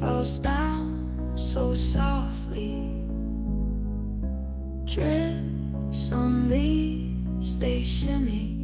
falls down so softly. Drips on leaves, they shimmy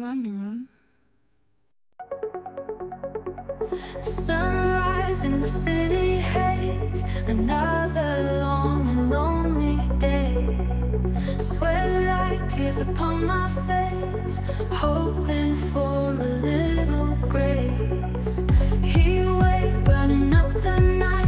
Run, Sunrise in the city hate Another long and lonely day. Sweat like tears upon my face Hoping for a little grace. Heat wave burning up the night.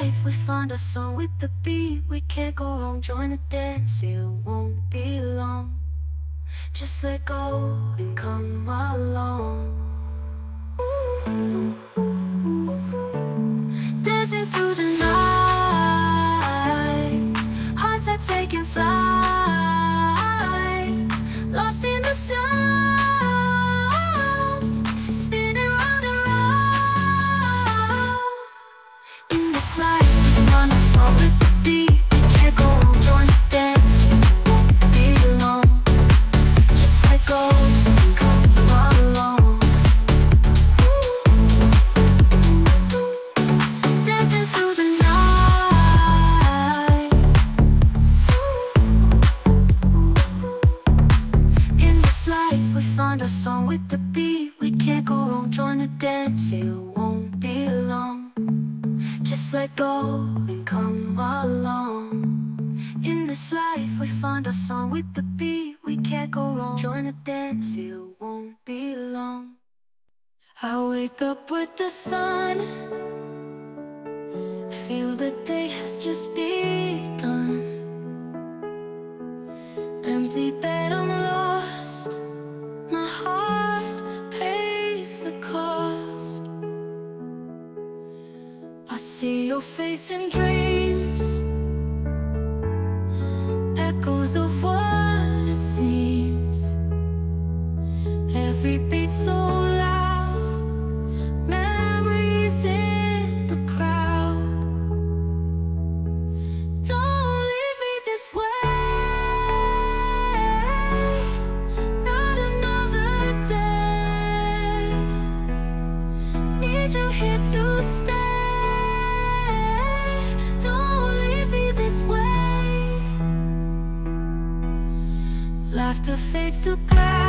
life We find our song with the beat We can't go wrong, join the dance It won't be long Just let go and come along Ooh. Laughter fades to black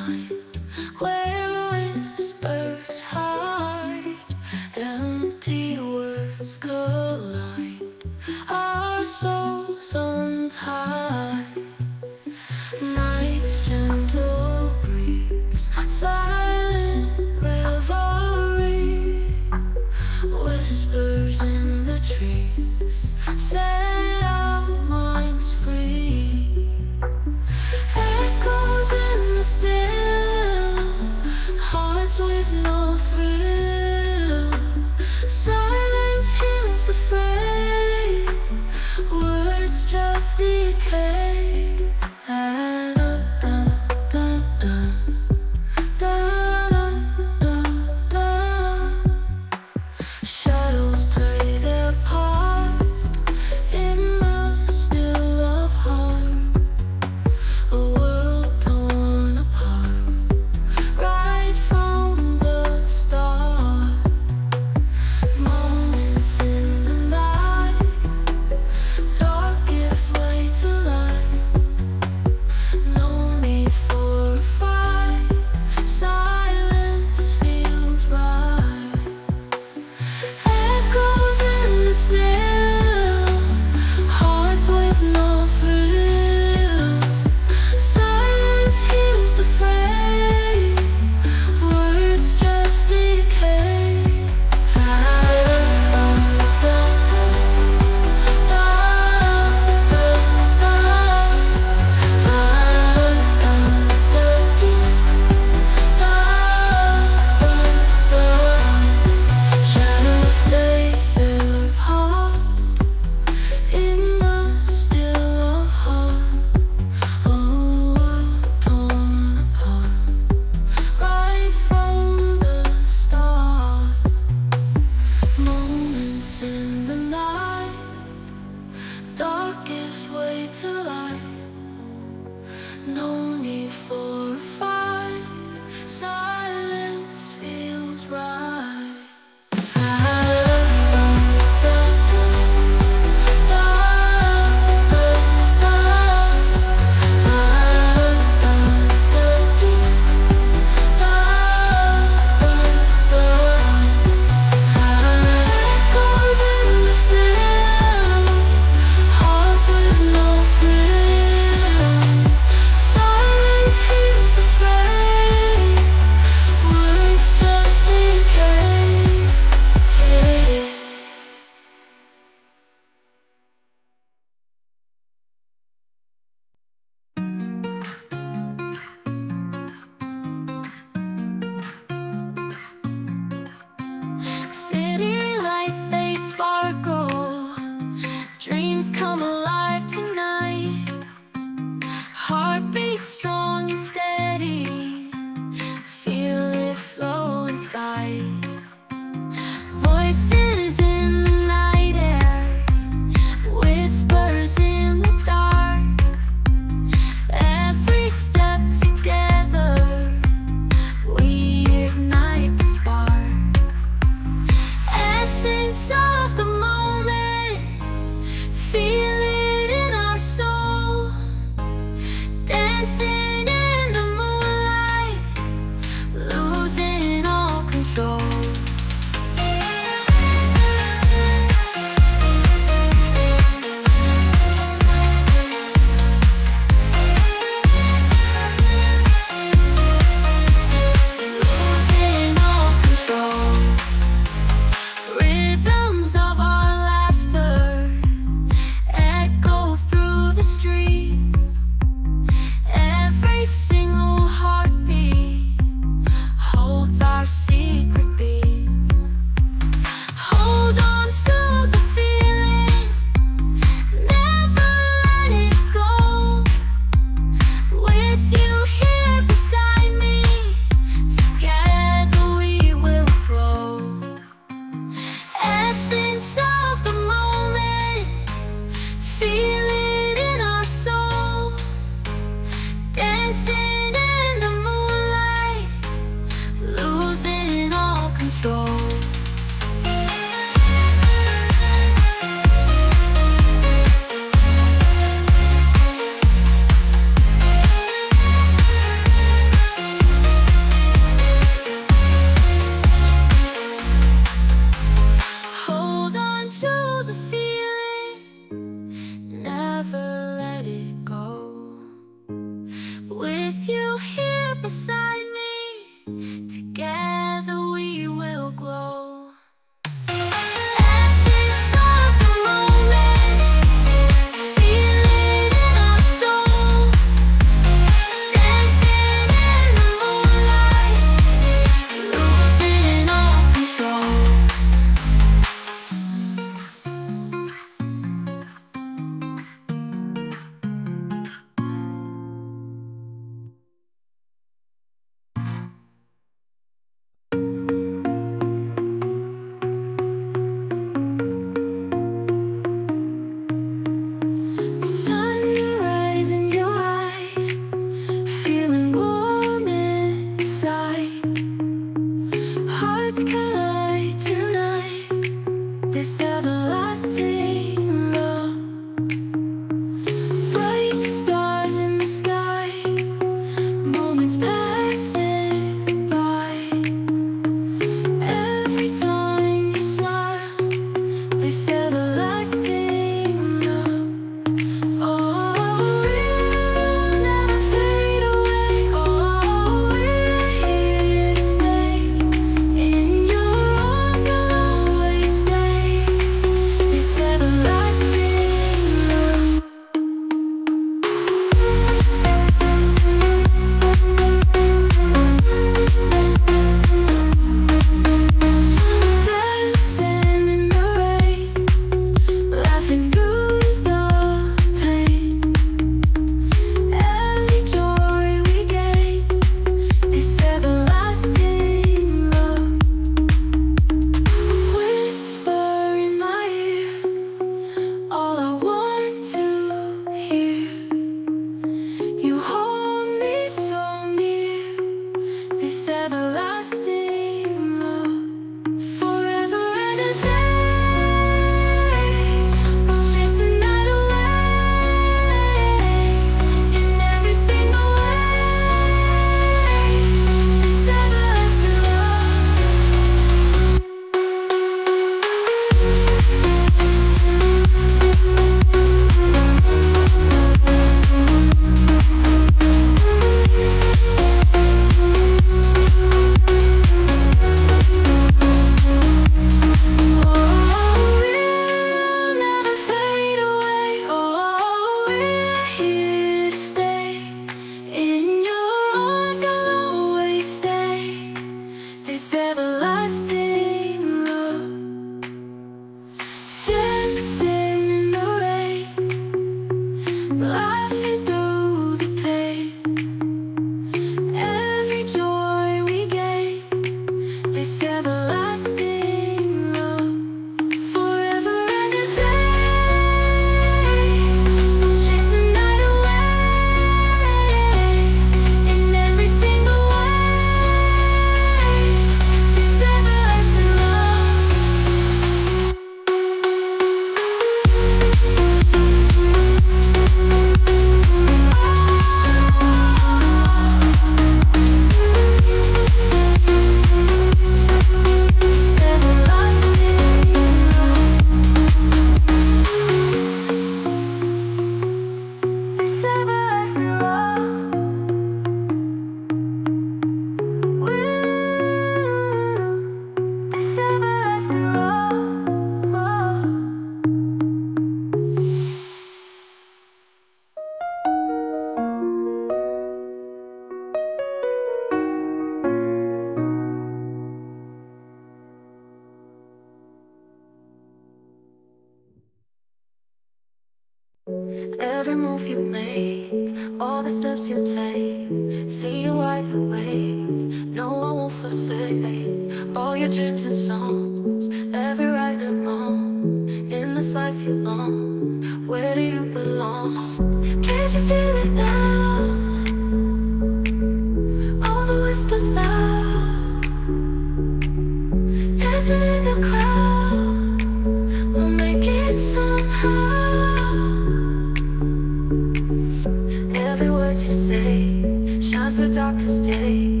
past the darkest day.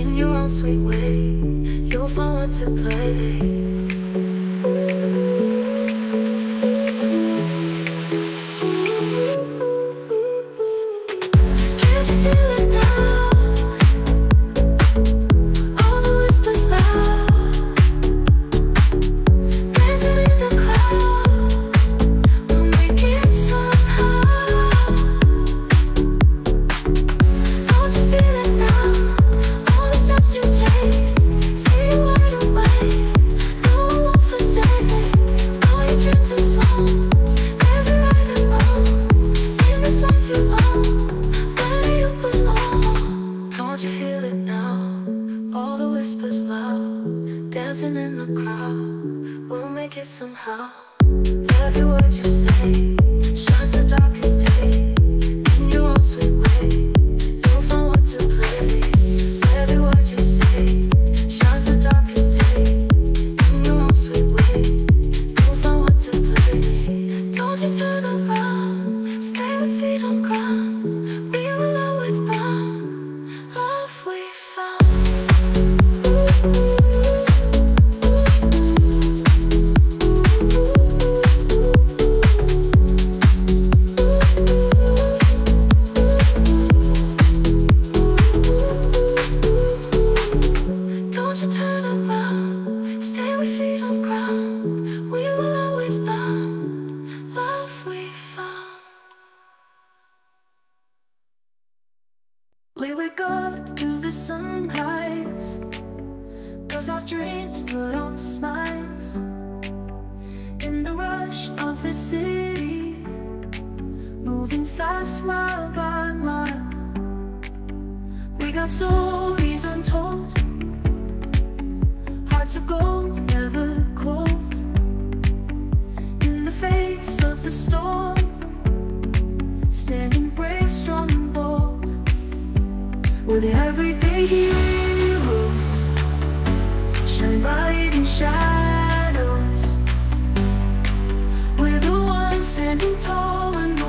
In your own sweet way You'll find one to play. our stories untold. Hearts of gold, never cold. In the face of the storm, standing brave, strong, and bold. We're the everyday heroes, shine bright in shadows. We're the ones standing tall and bold.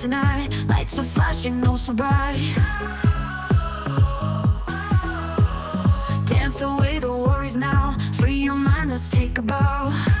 tonight. Lights are flashing oh so bright Dance away the worries now. Free your mind, let's take a bow.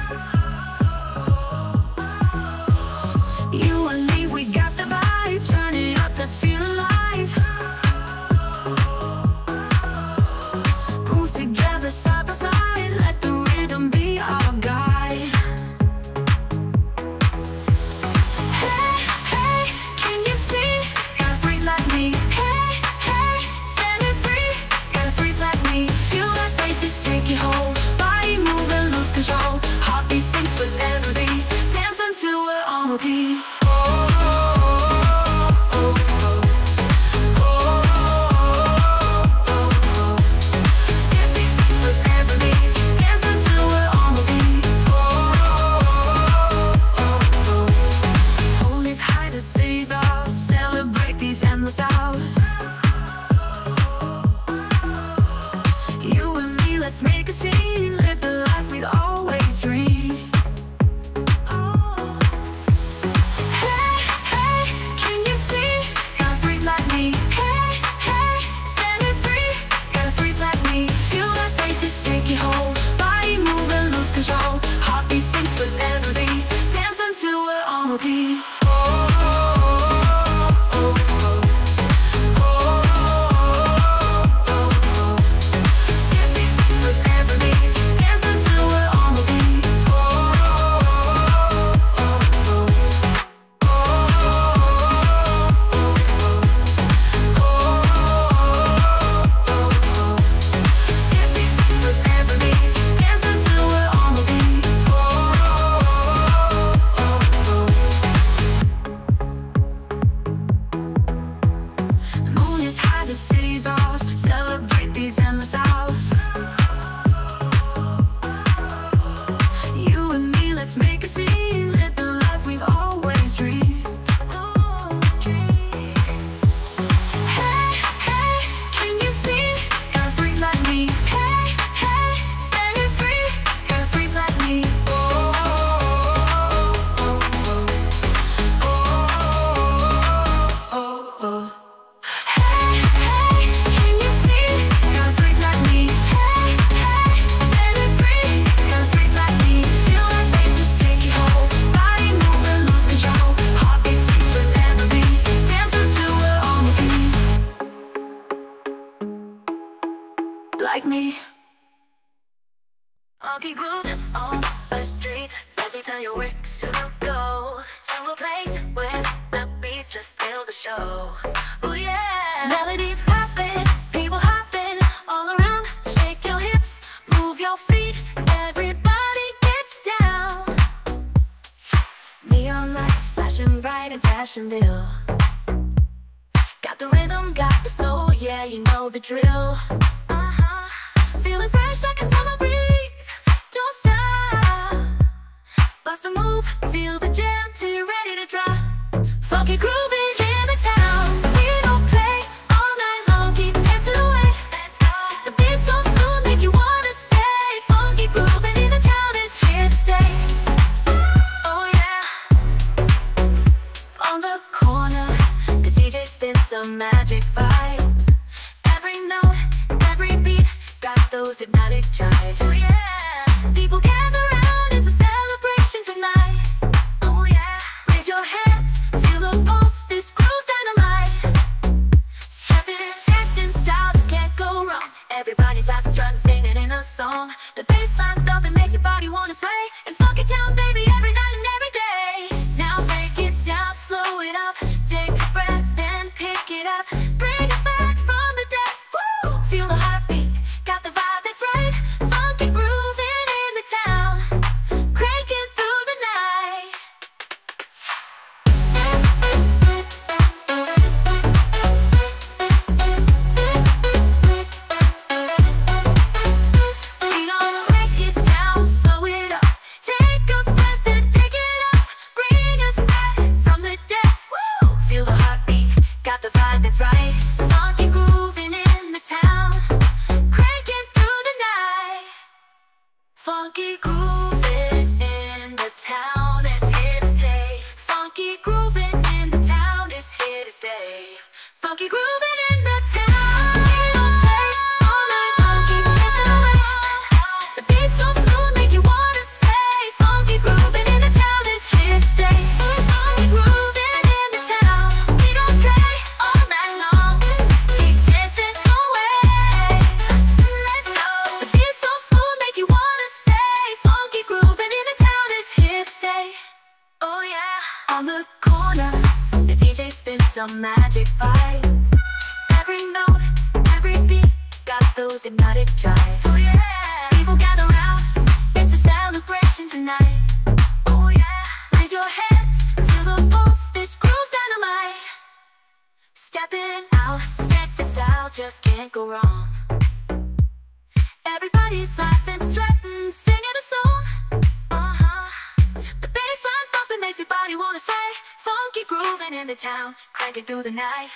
Grooving in the town, cranking through the night.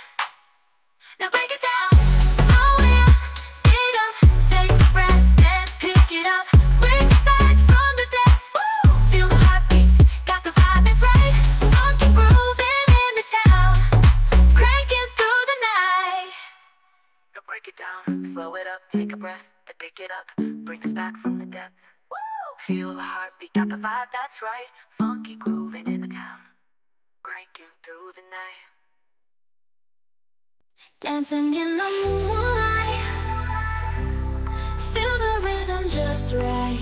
Now break it down, slow it up, take a breath, then pick it up. Bring it back from the dead. Feel the heartbeat, got the vibe that's right. Funky grooving in the town, cranking through the night. Now break it down, slow it up, take a breath, then pick it up. Bring us back from the depths. Woo! Feel the heartbeat, got the vibe that's right. Funky grooving in cranking through the night. Dancing in the moonlight. Feel the rhythm just right.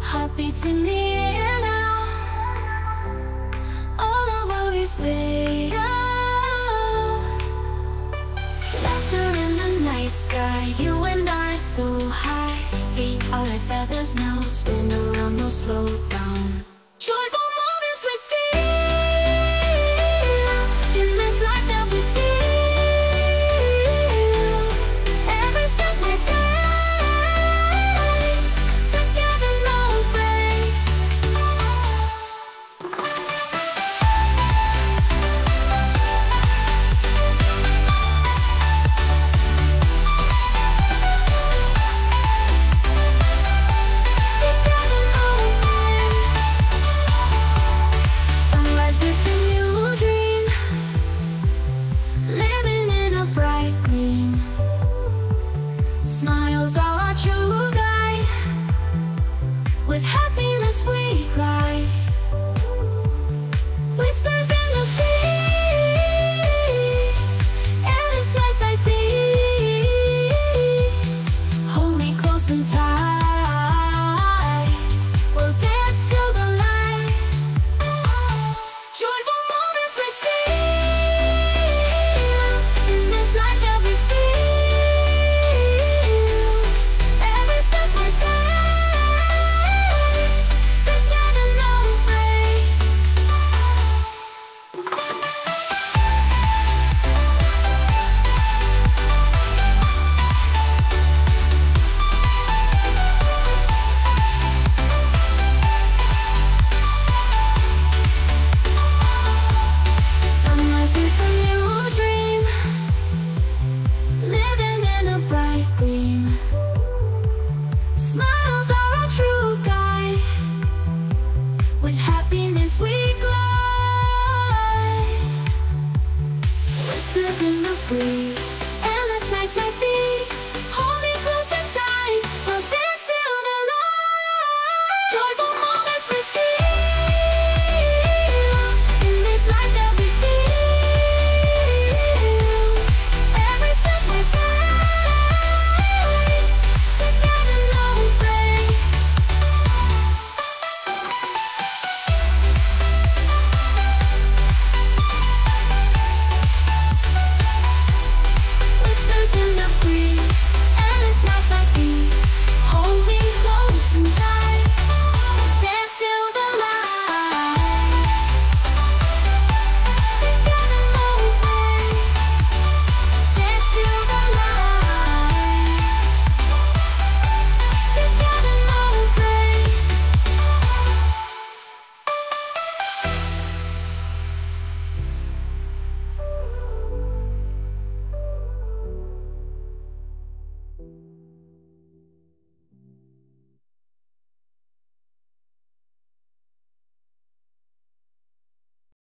Heartbeats in the air now. All our worries fade out. Laughter in the night sky. You and I so high. Feet are like feathers now. Spin around, no slow down. Joyful